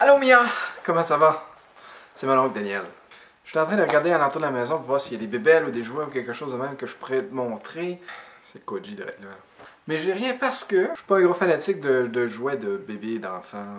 Allô Mia, comment ça va? C'est mon oncle Daniel. Je suis en train de regarder à l'entour de la maison pour voir s'il y a des bébelles ou des jouets ou quelque chose de même que je pourrais te montrer. C'est Koji de là. Mais j'ai rien parce que je suis pas un gros fanatique de, jouets de bébés, d'enfants.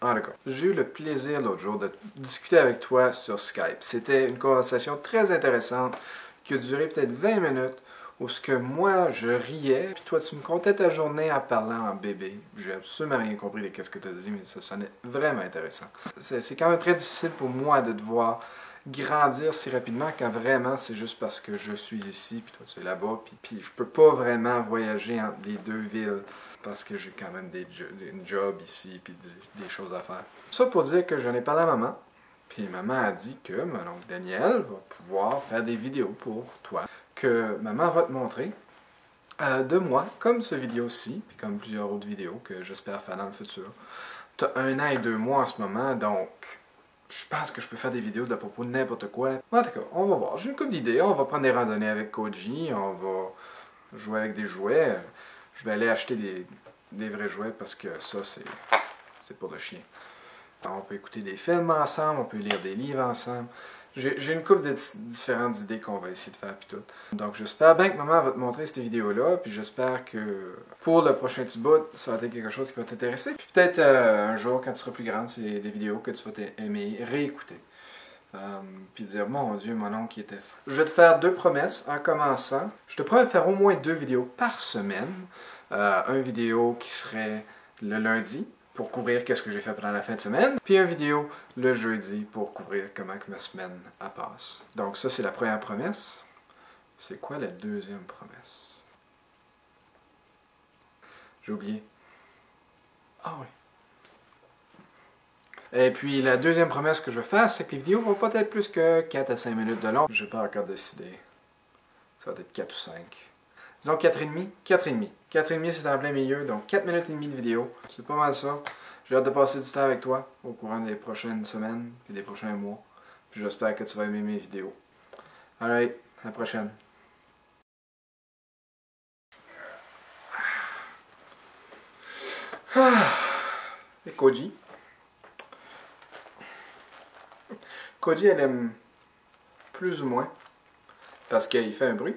Ah d'accord. J'ai eu le plaisir l'autre jour de discuter avec toi sur Skype. C'était une conversation très intéressante qui a duré peut-être 20 minutes où ce que moi je riais, puis toi tu me comptais ta journée en parlant en bébé. J'ai absolument rien compris de ce que tu as dit, mais ça sonnait vraiment intéressant. C'est quand même très difficile pour moi de te voir grandir si rapidement quand vraiment c'est juste parce que je suis ici, puis toi tu es là-bas, puis, puis je peux pas vraiment voyager entre les deux villes parce que j'ai quand même des une job ici, puis des, choses à faire. Ça pour dire que j'en ai parlé à maman, puis maman a dit que mon oncle Daniel va pouvoir faire des vidéos pour toi que maman va te montrer euh, de moi, comme ce vidéo-ci, puis comme plusieurs autres vidéos que j'espère faire dans le futur. Tu as un an et deux mois en ce moment, donc je pense que je peux faire des vidéos d'à propos de n'importe quoi. En tout cas, on va voir. J'ai une couple d'idées. On va prendre des randonnées avec Koji, on va jouer avec des jouets. Je vais aller acheter des, des vrais jouets parce que ça, c'est pour le chien. On peut écouter des films ensemble, on peut lire des livres ensemble. J'ai une couple de différentes idées qu'on va essayer de faire puis tout. Donc j'espère bien que maman va te montrer cette vidéo-là, puis j'espère que pour le prochain petit bout, ça va être quelque chose qui va t'intéresser. Puis peut-être euh, un jour, quand tu seras plus grande, c'est des vidéos que tu vas aimer réécouter. Euh, puis dire, mon Dieu, mon oncle qui était Je vais te faire deux promesses en commençant. Je te promets de faire au moins deux vidéos par semaine. Euh, un vidéo qui serait le lundi, pour couvrir qu'est-ce que j'ai fait pendant la fin de semaine, puis une vidéo le jeudi pour couvrir comment que ma semaine passe. Donc ça, c'est la première promesse. C'est quoi la deuxième promesse? J'ai oublié. Ah oui. Et puis la deuxième promesse que je vais faire, c'est que les vidéos vont pas être plus que 4 à 5 minutes de long. Je n'ai pas encore décidé. Ça va être 4 ou 5. Disons 4,5. 4,5. 4,5 c'est en plein milieu, donc 4 minutes et demie de vidéo. C'est pas mal ça. J'ai hâte de passer du temps avec toi au courant des prochaines semaines et des prochains mois. Puis j'espère que tu vas aimer mes vidéos. Alright, à la prochaine. Et Koji? Koji, elle aime plus ou moins parce qu'il fait un bruit.